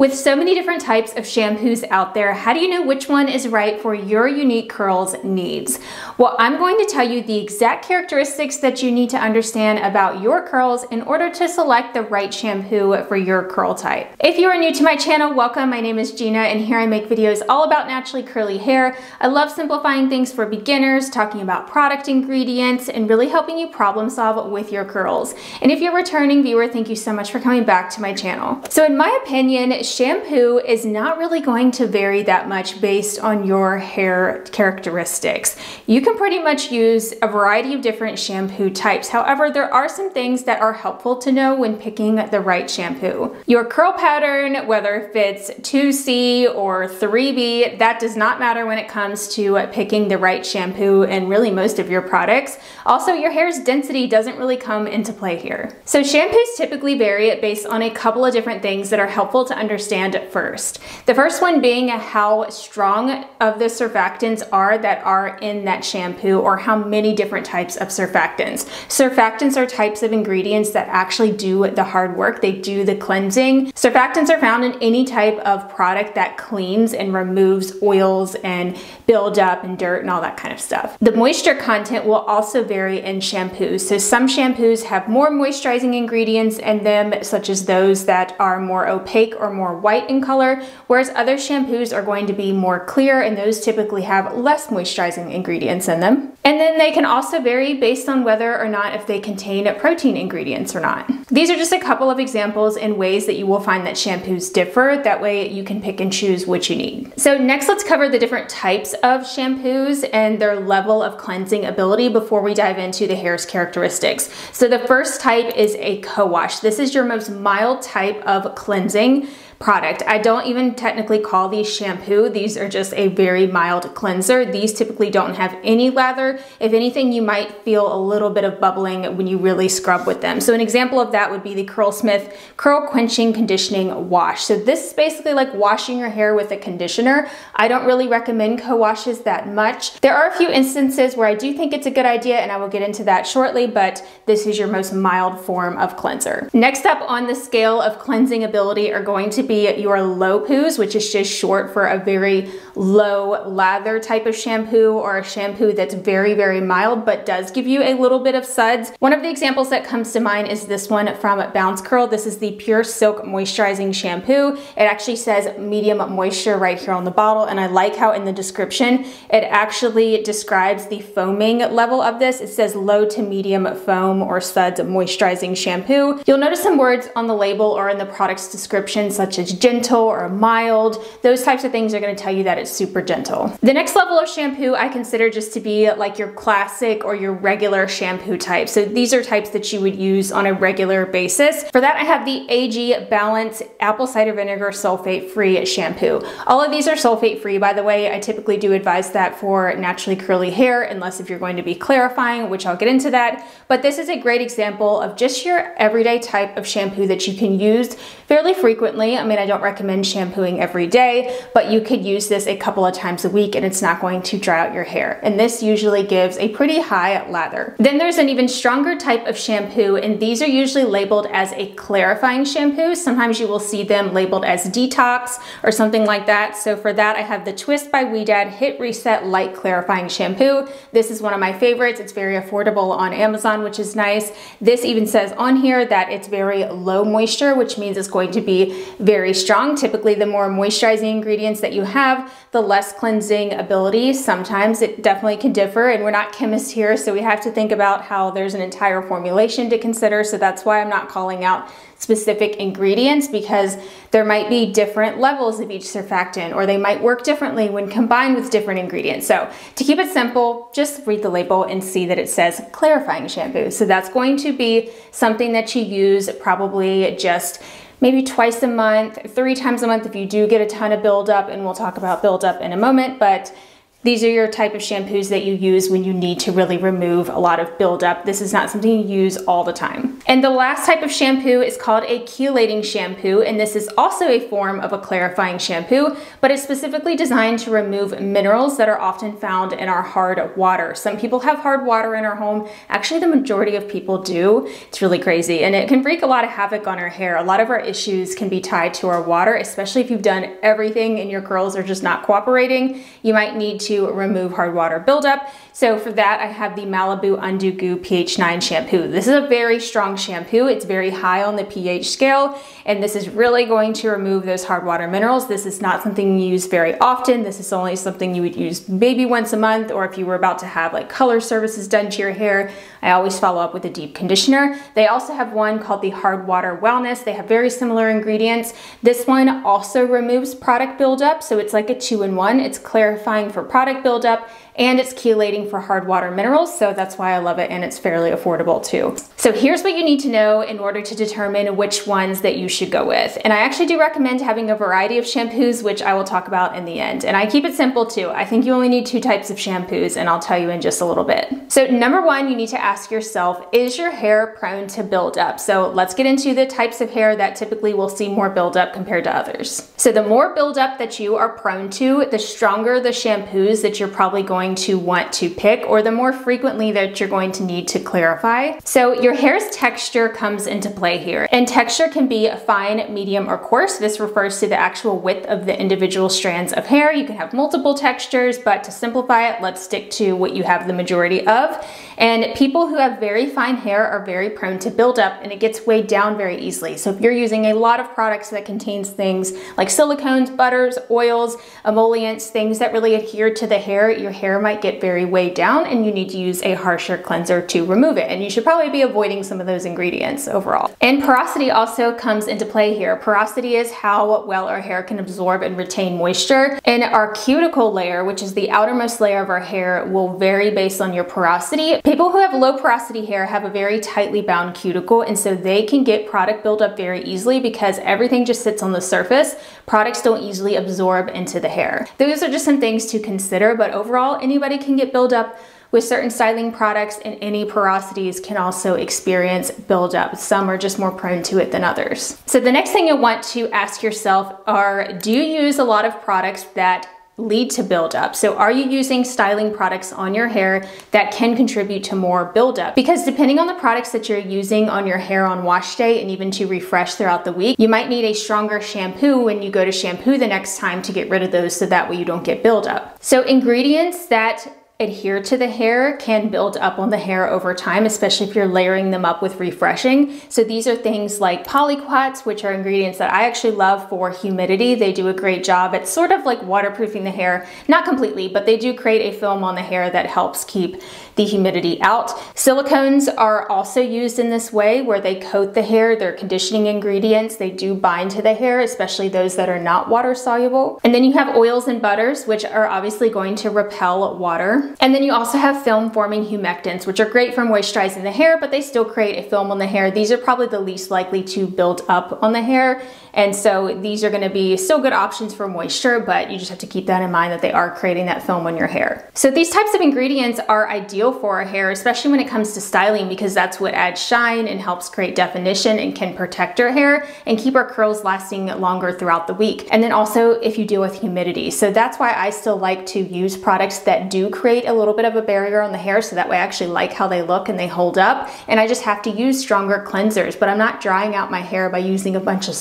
With so many different types of shampoos out there, how do you know which one is right for your unique curls needs? Well, I'm going to tell you the exact characteristics that you need to understand about your curls in order to select the right shampoo for your curl type. If you are new to my channel, welcome. My name is Gena and here I make videos all about naturally curly hair. I love simplifying things for beginners, talking about product ingredients, and really helping you problem solve with your curls. And if you're a returning viewer, thank you so much for coming back to my channel. So in my opinion, shampoo is not really going to vary that much based on your hair characteristics. You can pretty much use a variety of different shampoo types. However, there are some things that are helpful to know when picking the right shampoo. Your curl pattern, whether it's 2C or 3B, that does not matter when it comes to picking the right shampoo and really most of your products. Also, your hair's density doesn't really come into play here. So shampoos typically vary based on a couple of different things that are helpful to understand understand first. The first one being how strong of the surfactants are that are in that shampoo or how many different types of surfactants. Surfactants are types of ingredients that actually do the hard work. They do the cleansing. Surfactants are found in any type of product that cleans and removes oils and buildup and dirt and all that kind of stuff. The moisture content will also vary in shampoos. So some shampoos have more moisturizing ingredients in them, such as those that are more opaque or more more white in color, whereas other shampoos are going to be more clear and those typically have less moisturizing ingredients in them. And then they can also vary based on whether or not if they contain protein ingredients or not. These are just a couple of examples in ways that you will find that shampoos differ. That way you can pick and choose what you need. So next let's cover the different types of shampoos and their level of cleansing ability before we dive into the hair's characteristics. So the first type is a co-wash. This is your most mild type of cleansing product. I don't even technically call these shampoo. These are just a very mild cleanser. These typically don't have any lather. If anything, you might feel a little bit of bubbling when you really scrub with them. So an example of that would be the Curlsmith Curl Quenching Conditioning Wash. So this is basically like washing your hair with a conditioner. I don't really recommend co-washes that much. There are a few instances where I do think it's a good idea and I will get into that shortly, but this is your most mild form of cleanser. Next up on the scale of cleansing ability are going to be your LoPoos, which is just short for a very low lather type of shampoo or a shampoo that's very, very very mild, but does give you a little bit of suds. One of the examples that comes to mind is this one from Bounce Curl. This is the Pure Silk Moisturizing Shampoo. It actually says medium moisture right here on the bottle, and I like how in the description, it actually describes the foaming level of this. It says low to medium foam or suds moisturizing shampoo. You'll notice some words on the label or in the product's description, such as gentle or mild. Those types of things are gonna tell you that it's super gentle. The next level of shampoo I consider just to be like your classic or your regular shampoo type. So these are types that you would use on a regular basis. For that, I have the AG Balance Apple Cider Vinegar Sulfate Free Shampoo. All of these are sulfate free, by the way. I typically do advise that for naturally curly hair, unless if you're going to be clarifying, which I'll get into that. But this is a great example of just your everyday type of shampoo that you can use fairly frequently. I mean, I don't recommend shampooing every day, but you could use this a couple of times a week and it's not going to dry out your hair. And this usually gives a pretty high lather. Then there's an even stronger type of shampoo and these are usually labeled as a clarifying shampoo. Sometimes you will see them labeled as detox or something like that. So for that, I have the Twist by Ouidad Hit Reset Light Clarifying Shampoo. This is one of my favorites. It's very affordable on Amazon, which is nice. This even says on here that it's very low moisture, which means it's going to be very strong. Typically, the more moisturizing ingredients that you have, the less cleansing ability. Sometimes it definitely can differ, and we're not chemists here, so we have to think about how there's an entire formulation to consider. So that's why I'm not calling out specific ingredients because there might be different levels of each surfactant or they might work differently when combined with different ingredients. So to keep it simple, just read the label and see that it says clarifying shampoo. So that's going to be something that you use probably just maybe twice a month, three times a month if you do get a ton of buildup, and we'll talk about buildup in a moment, but These are your type of shampoos that you use when you need to really remove a lot of buildup. This is not something you use all the time. And the last type of shampoo is called a chelating shampoo, and this is also a form of a clarifying shampoo, but it's specifically designed to remove minerals that are often found in our hard water. Some people have hard water in our home. Actually, the majority of people do. It's really crazy, and it can wreak a lot of havoc on our hair. A lot of our issues can be tied to our water, especially if you've done everything and your curls are just not cooperating. You might need to to remove hard water buildup. So for that, I have the Malibu Undo Goo pH 9 shampoo. This is a very strong shampoo. It's very high on the pH scale, and this is really going to remove those hard water minerals. This is not something you use very often. This is only something you would use maybe once a month, or if you were about to have like color services done to your hair, I always follow up with a deep conditioner. They also have one called the Hard Water Wellness. They have very similar ingredients. This one also removes product buildup, so it's like a two-in-one. It's clarifying for product buildup and it's chelating for hard water minerals, so that's why I love it and it's fairly affordable too. So here's what you need to know in order to determine which ones that you should go with. And I actually do recommend having a variety of shampoos, which I will talk about in the end. And I keep it simple too. I think you only need two types of shampoos and I'll tell you in just a little bit. So number one, you need to ask yourself, is your hair prone to buildup? So let's get into the types of hair that typically will see more buildup compared to others. So the more buildup that you are prone to, the stronger the shampoos that you're probably going going to want to pick or the more frequently that you're going to need to clarify. So your hair's texture comes into play here and texture can be fine, medium, or coarse. This refers to the actual width of the individual strands of hair. You can have multiple textures, but to simplify it, let's stick to what you have the majority of. And people who have very fine hair are very prone to buildup and it gets weighed down very easily. So if you're using a lot of products that contains things like silicones, butters, oils, emollients, things that really adhere to the hair, your hair might get very weighed down and you need to use a harsher cleanser to remove it. And you should probably be avoiding some of those ingredients overall. And porosity also comes into play here. Porosity is how well our hair can absorb and retain moisture. And our cuticle layer, which is the outermost layer of our hair, will vary based on your porosity. People who have low porosity hair have a very tightly bound cuticle and so they can get product buildup very easily because everything just sits on the surface. Products don't easily absorb into the hair. Those are just some things to consider, but overall, anybody can get buildup with certain styling products and any porosities can also experience buildup. Some are just more prone to it than others. So the next thing you want to ask yourself are, do you use a lot of products that lead to buildup. So are you using styling products on your hair that can contribute to more buildup? Because depending on the products that you're using on your hair on wash day and even to refresh throughout the week, you might need a stronger shampoo when you go to shampoo the next time to get rid of those so that way you don't get buildup. So ingredients that adhere to the hair can build up on the hair over time, especially if you're layering them up with refreshing. So these are things like polyquats, which are ingredients that I actually love for humidity. They do a great job. It's sort of like waterproofing the hair, not completely, but they do create a film on the hair that helps keep the humidity out. Silicones are also used in this way where they coat the hair. They're conditioning ingredients. They do bind to the hair, especially those that are not water soluble. And then you have oils and butters, which are obviously going to repel water. And then you also have film forming humectants, which are great for moisturizing the hair, but they still create a film on the hair. These are probably the least likely to build up on the hair. And so these are gonna be still good options for moisture, but you just have to keep that in mind that they are creating that film on your hair. So these types of ingredients are ideal for our hair, especially when it comes to styling, because that's what adds shine and helps create definition and can protect our hair and keep our curls lasting longer throughout the week. And then also if you deal with humidity. So that's why I still like to use products that do create a little bit of a barrier on the hair so that way I actually like how they look and they hold up. And I just have to use stronger cleansers, but I'm not drying out my hair by using a bunch of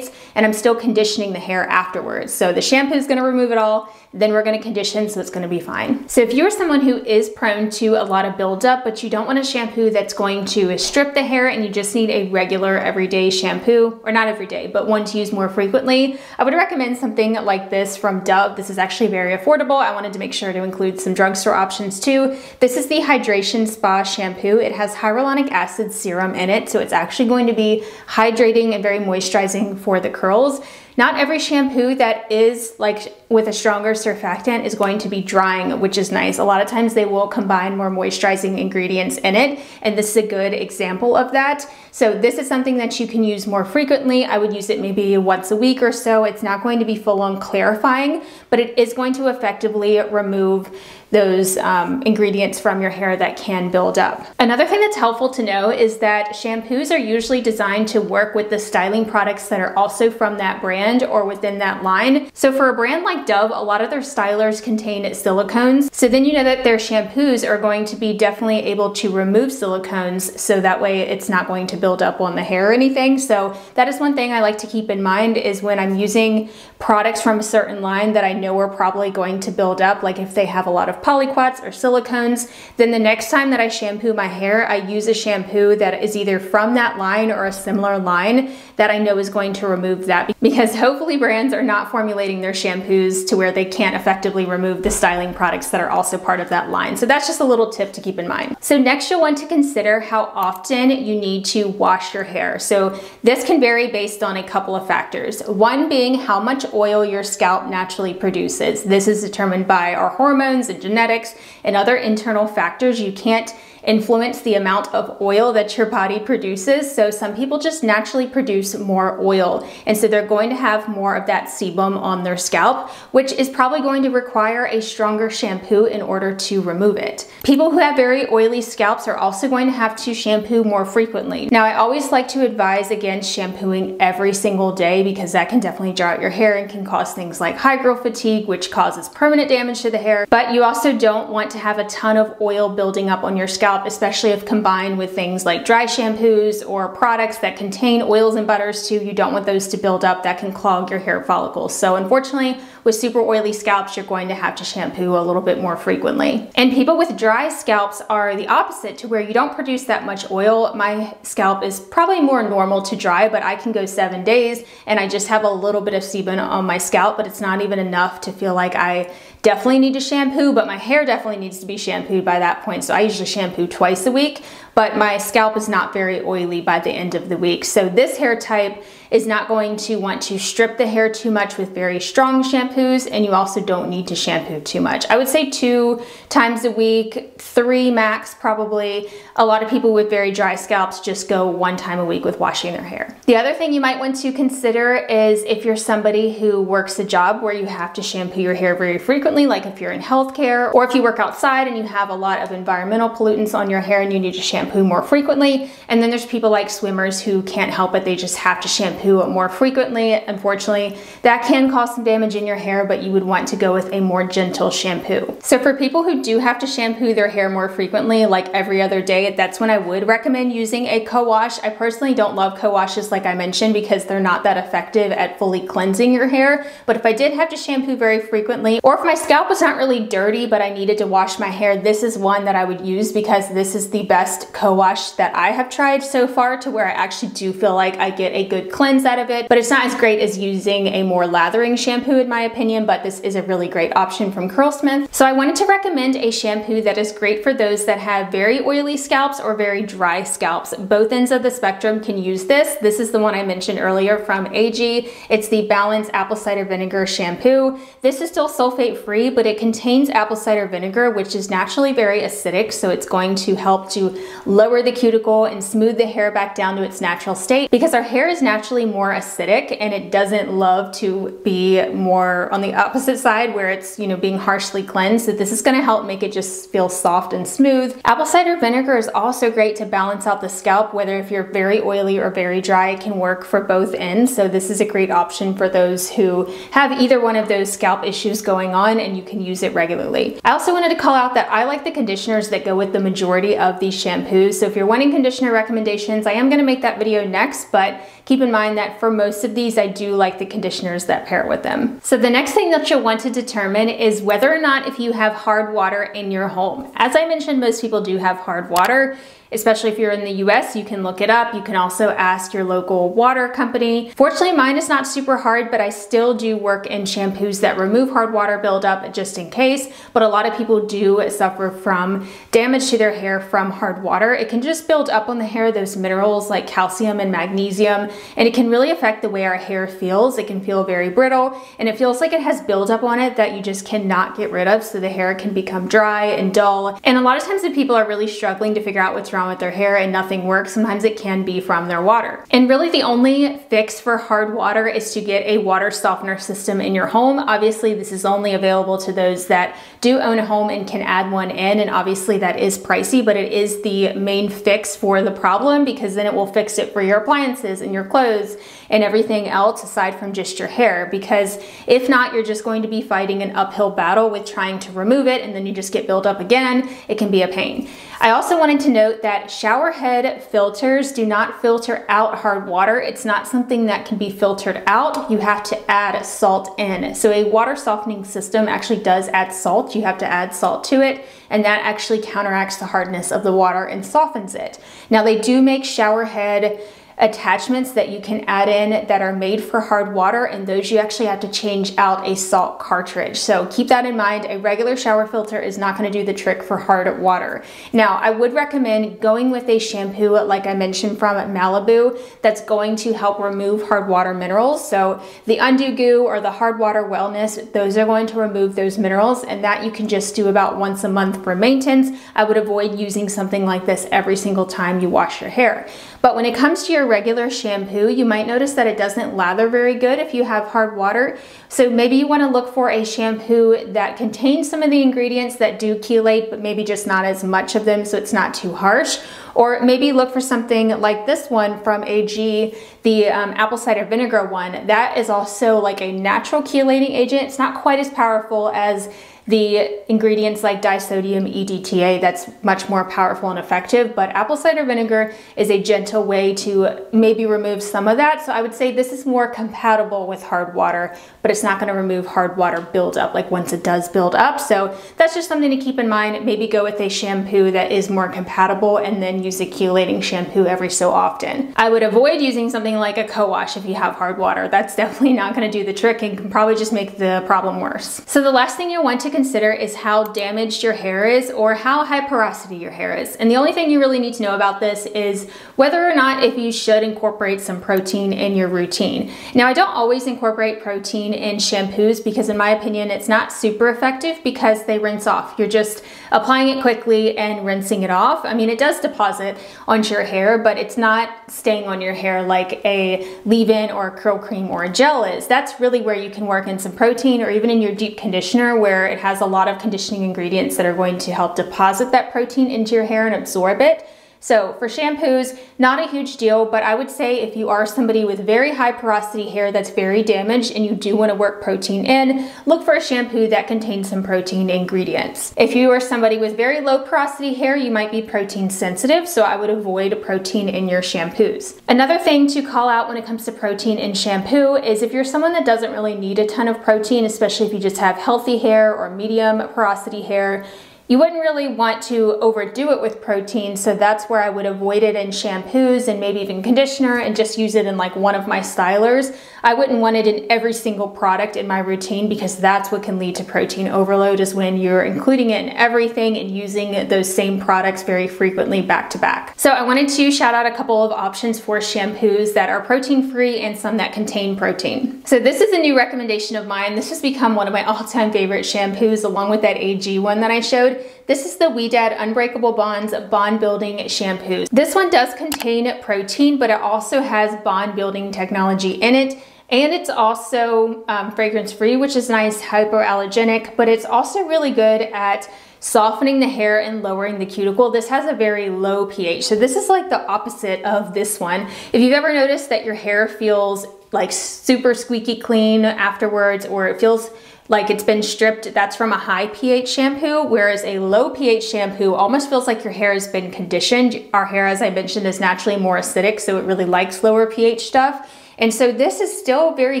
and I'm still conditioning the hair afterwards. So the shampoo is gonna remove it all then we're gonna condition so it's gonna be fine. So if you're someone who is prone to a lot of buildup, but you don't want a shampoo that's going to strip the hair and you just need a regular everyday shampoo, or not every day, but one to use more frequently, I would recommend something like this from Dove. This is actually very affordable. I wanted to make sure to include some drugstore options too. This is the Hydration Spa shampoo. It has hyaluronic acid serum in it, so it's actually going to be hydrating and very moisturizing for the curls. Not every shampoo that is like with a stronger surfactant is going to be drying, which is nice. A lot of times they will combine more moisturizing ingredients in it, and this is a good example of that. So this is something that you can use more frequently. I would use it maybe once a week or so. It's not going to be full on clarifying, but it is going to effectively remove those um, ingredients from your hair that can build up. Another thing that's helpful to know is that shampoos are usually designed to work with the styling products that are also from that brand or within that line. So for a brand like Dove, a lot of their stylers contain silicones. So then you know that their shampoos are going to be definitely able to remove silicones so that way it's not going to build up on the hair or anything. So that is one thing I like to keep in mind is when I'm using products from a certain line that I know are probably going to build up, like if they have a lot of polyquats or silicones, then the next time that I shampoo my hair, I use a shampoo that is either from that line or a similar line that I know is going to remove that because hopefully brands are not formulating their shampoos to where they can't effectively remove the styling products that are also part of that line. So that's just a little tip to keep in mind. So next you'll want to consider how often you need to wash your hair. So this can vary based on a couple of factors. One being how much oil your scalp naturally produces. This is determined by our hormones and genetics and other internal factors. You can't influence the amount of oil that your body produces. So some people just naturally produce more oil. And so they're going to have more of that sebum on their scalp, which is probably going to require a stronger shampoo in order to remove it. People who have very oily scalps are also going to have to shampoo more frequently. Now, I always like to advise against shampooing every single day because that can definitely dry out your hair and can cause things like hygral fatigue, which causes permanent damage to the hair. But you also don't want to have a ton of oil building up on your scalp scalp, especially if combined with things like dry shampoos or products that contain oils and butters too. You don't want those to build up that can clog your hair follicles. So unfortunately, with super oily scalps, you're going to have to shampoo a little bit more frequently. And people with dry scalps are the opposite to where you don't produce that much oil. My scalp is probably more normal to dry, but I can go seven days and I just have a little bit of sebum on my scalp, but it's not even enough to feel like I definitely need to shampoo, but my hair definitely needs to be shampooed by that point. So I usually shampoo twice a week, but my scalp is not very oily by the end of the week. So this hair type is not going to want to strip the hair too much with very strong shampoos and you also don't need to shampoo too much. I would say two times a week, three max probably. A lot of people with very dry scalps just go one time a week with washing their hair. The other thing you might want to consider is if you're somebody who works a job where you have to shampoo your hair very frequently, like if you're in healthcare or if you work outside and you have a lot of environmental pollutants on your hair and you need to shampoo more frequently. And then there's people like swimmers who can't help it, they just have to shampoo shampoo more frequently. Unfortunately, that can cause some damage in your hair, but you would want to go with a more gentle shampoo. So for people who do have to shampoo their hair more frequently, like every other day, that's when I would recommend using a co-wash. I personally don't love co-washes like I mentioned because they're not that effective at fully cleansing your hair. But if I did have to shampoo very frequently, or if my scalp was not really dirty, but I needed to wash my hair, this is one that I would use because this is the best co-wash that I have tried so far to where I actually do feel like I get a good cleanse out of it, but it's not as great as using a more lathering shampoo in my opinion, but this is a really great option from Curlsmith. So I wanted to recommend a shampoo that is great for those that have very oily scalps or very dry scalps. Both ends of the spectrum can use this. This is the one I mentioned earlier from AG. It's the Balance Apple Cider Vinegar Shampoo. This is still sulfate free, but it contains apple cider vinegar, which is naturally very acidic, so it's going to help to lower the cuticle and smooth the hair back down to its natural state because our hair is naturally more acidic and it doesn't love to be more on the opposite side where it's, you know, being harshly cleansed. So this is gonna help make it just feel soft and smooth. Apple cider vinegar is also great to balance out the scalp, whether if you're very oily or very dry, it can work for both ends. So this is a great option for those who have either one of those scalp issues going on and you can use it regularly. I also wanted to call out that I like the conditioners that go with the majority of these shampoos. So if you're wanting conditioner recommendations, I am gonna make that video next, but keep in mind that for most of these, I do like the conditioners that pair with them. So the next thing that you'll want to determine is whether or not if you have hard water in your home. As I mentioned, most people do have hard water. especially if you're in the US, you can look it up. You can also ask your local water company. Fortunately, mine is not super hard, but I still do work in shampoos that remove hard water buildup just in case. But a lot of people do suffer from damage to their hair from hard water. It can just build up on the hair those minerals like calcium and magnesium, and it can really affect the way our hair feels. It can feel very brittle, and it feels like it has buildup on it that you just cannot get rid of, so the hair can become dry and dull. And a lot of times if people are really struggling to figure out what's wrong with their hair and nothing works, sometimes it can be from their water. And really the only fix for hard water is to get a water softener system in your home. Obviously this is only available to those that do own a home and can add one in and obviously that is pricey but it is the main fix for the problem because then it will fix it for your appliances and your clothes and everything else aside from just your hair because if not you're just going to be fighting an uphill battle with trying to remove it and then you just get built up again. It can be a pain. I also wanted to note that shower head filters do not filter out hard water. It's not something that can be filtered out. You have to add salt in. So a water softening system actually does add salt. You have to add salt to it and that actually counteracts the hardness of the water and softens it. Now they do make shower head attachments that you can add in that are made for hard water and those you actually have to change out a salt cartridge. So keep that in mind. A regular shower filter is not gonna do the trick for hard water. Now, I would recommend going with a shampoo like I mentioned from Malibu that's going to help remove hard water minerals. So the Undo Goo or the Hard Water Wellness, those are going to remove those minerals and that you can just do about once a month for maintenance. I would avoid using something like this every single time you wash your hair. But when it comes to your regular shampoo, you might notice that it doesn't lather very good if you have hard water. So maybe you wanna look for a shampoo that contains some of the ingredients that do chelate, but maybe just not as much of them so it's not too harsh. Or maybe look for something like this one from AG, the um, apple cider vinegar one. That is also like a natural chelating agent. It's not quite as powerful as the ingredients like disodium EDTA that's much more powerful and effective, but apple cider vinegar is a gentle way to maybe remove some of that. So I would say this is more compatible with hard water, but it's not gonna remove hard water buildup like once it does build up. So that's just something to keep in mind. Maybe go with a shampoo that is more compatible and then use a chelating shampoo every so often. I would avoid using something like a co-wash if you have hard water. That's definitely not gonna do the trick and can probably just make the problem worse. So the last thing you'll want to consider is how damaged your hair is or how high porosity your hair is. And the only thing you really need to know about this is whether or not if you should incorporate some protein in your routine. Now I don't always incorporate protein in shampoos because in my opinion it's not super effective because they rinse off. You're just applying it quickly and rinsing it off. I mean it does deposit onto your hair but it's not staying on your hair like a leave-in or a curl cream or a gel is. That's really where you can work in some protein or even in your deep conditioner where it has a lot of conditioning ingredients that are going to help deposit that protein into your hair and absorb it. So for shampoos, not a huge deal, but I would say if you are somebody with very high porosity hair that's very damaged and you do want to work protein in, look for a shampoo that contains some protein ingredients. If you are somebody with very low porosity hair, you might be protein sensitive, so I would avoid protein in your shampoos. Another thing to call out when it comes to protein in shampoo is if you're someone that doesn't really need a ton of protein, especially if you just have healthy hair or medium porosity hair, you wouldn't really want to overdo it with protein, so that's where I would avoid it in shampoos and maybe even conditioner and just use it in like one of my stylers. I wouldn't want it in every single product in my routine because that's what can lead to protein overload is when you're including it in everything and using those same products very frequently back to back. So I wanted to shout out a couple of options for shampoos that are protein free and some that contain protein. So this is a new recommendation of mine. This has become one of my all-time favorite shampoos along with that AG one that I showed. This is the Ouidad Unbreakable Bonds Bond Building Shampoo. This one does contain protein, but it also has bond building technology in it. And it's also um, fragrance free, which is nice, hypoallergenic, but it's also really good at softening the hair and lowering the cuticle. This has a very low pH. So this is like the opposite of this one. If you've ever noticed that your hair feels like super squeaky clean afterwards, or it feels like it's been stripped, that's from a high pH shampoo, whereas a low pH shampoo almost feels like your hair has been conditioned. Our hair, as I mentioned, is naturally more acidic, so it really likes lower pH stuff. And so this is still very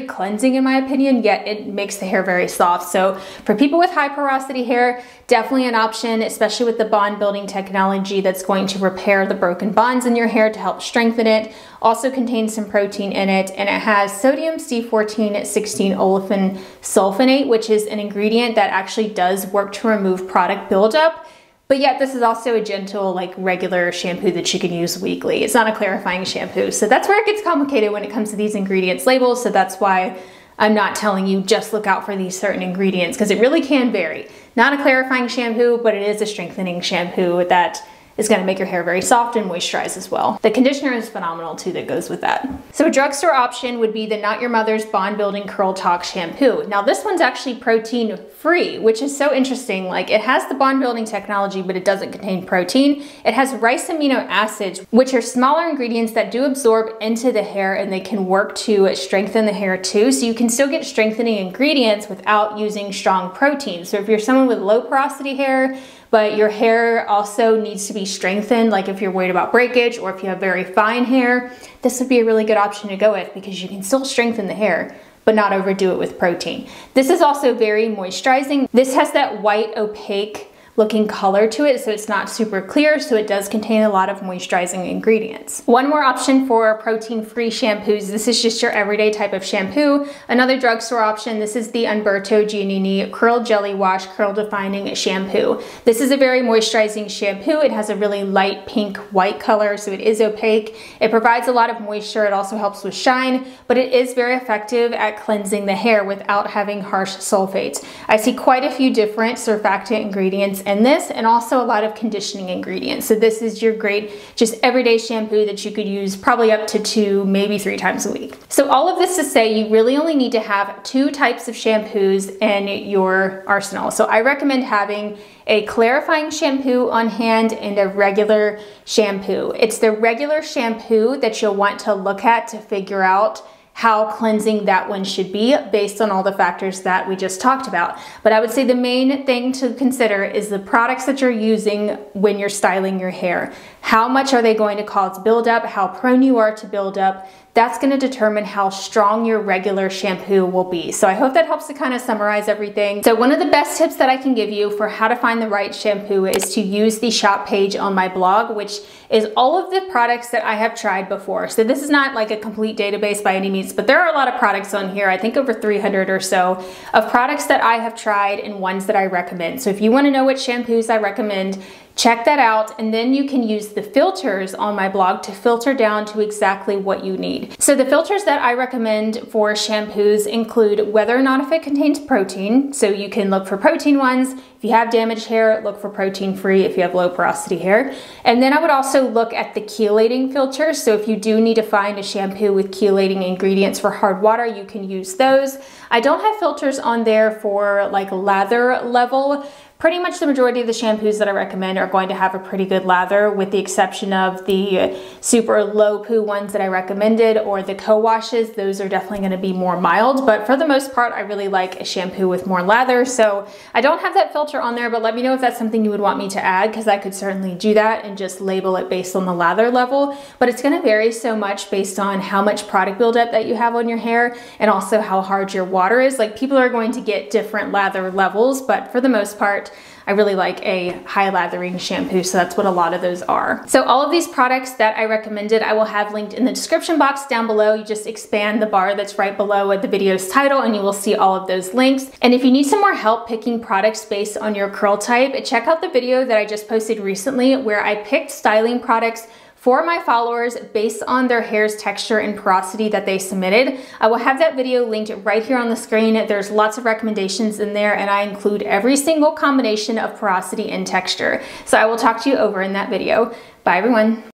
cleansing in my opinion, yet it makes the hair very soft. So for people with high porosity hair, definitely an option, especially with the bond building technology that's going to repair the broken bonds in your hair to help strengthen it. Also contains some protein in it and it has sodium C14 16 olefin sulfonate, which is an ingredient that actually does work to remove product buildup but yet this is also a gentle, like regular shampoo that you can use weekly. It's not a clarifying shampoo. So that's where it gets complicated when it comes to these ingredients labels. So that's why I'm not telling you just look out for these certain ingredients because it really can vary. Not a clarifying shampoo, but it is a strengthening shampoo that is gonna make your hair very soft and moisturize as well. The conditioner is phenomenal too that goes with that. So a drugstore option would be the Not Your Mother's Bond Building Curl Talk Shampoo. Now this one's actually protein free, which is so interesting. Like it has the bond building technology, but it doesn't contain protein. It has rice amino acids, which are smaller ingredients that do absorb into the hair and they can work to strengthen the hair too. So you can still get strengthening ingredients without using strong protein. So if you're someone with low porosity hair, but your hair also needs to be strengthened. Like if you're worried about breakage or if you have very fine hair, this would be a really good option to go with because you can still strengthen the hair but not overdo it with protein. This is also very moisturizing. This has that white opaque looking color to it so it's not super clear so it does contain a lot of moisturizing ingredients. One more option for protein-free shampoos. This is just your everyday type of shampoo. Another drugstore option, this is the Umberto Giannini Curl Jelly Wash Curl Defining Shampoo. This is a very moisturizing shampoo. It has a really light pink white color so it is opaque. It provides a lot of moisture. It also helps with shine but it is very effective at cleansing the hair without having harsh sulfates. I see quite a few different surfactant ingredients in this and also a lot of conditioning ingredients. So this is your great just everyday shampoo that you could use probably up to two, maybe three times a week. So all of this to say you really only need to have two types of shampoos in your arsenal. So I recommend having a clarifying shampoo on hand and a regular shampoo. It's the regular shampoo that you'll want to look at to figure out how cleansing that one should be based on all the factors that we just talked about. But I would say the main thing to consider is the products that you're using when you're styling your hair. How much are they going to cause buildup? How prone you are to buildup? that's gonna determine how strong your regular shampoo will be. So I hope that helps to kind of summarize everything. So one of the best tips that I can give you for how to find the right shampoo is to use the shop page on my blog, which is all of the products that I have tried before. So this is not like a complete database by any means, but there are a lot of products on here. I think over 300 or so of products that I have tried and ones that I recommend. So if you wanna know what shampoos I recommend, Check that out and then you can use the filters on my blog to filter down to exactly what you need. So the filters that I recommend for shampoos include whether or not if it contains protein. So you can look for protein ones. If you have damaged hair, look for protein free if you have low porosity hair. And then I would also look at the chelating filters. So if you do need to find a shampoo with chelating ingredients for hard water, you can use those. I don't have filters on there for like lather level Pretty much the majority of the shampoos that I recommend are going to have a pretty good lather with the exception of the super low poo ones that I recommended or the co-washes. Those are definitely gonna be more mild, but for the most part, I really like a shampoo with more lather. So I don't have that filter on there, but let me know if that's something you would want me to add because I could certainly do that and just label it based on the lather level. But it's gonna vary so much based on how much product buildup that you have on your hair and also how hard your water is. Like people are going to get different lather levels, but for the most part, I really like a high lathering shampoo, so that's what a lot of those are. So all of these products that I recommended, I will have linked in the description box down below. You just expand the bar that's right below the video's title and you will see all of those links. And if you need some more help picking products based on your curl type, check out the video that I just posted recently where I picked styling products for my followers based on their hair's texture and porosity that they submitted. I will have that video linked right here on the screen. There's lots of recommendations in there and I include every single combination of porosity and texture. So I will talk to you over in that video. Bye everyone.